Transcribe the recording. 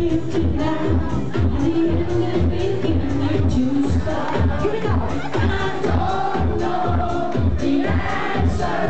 Here we go. I don't know the answer.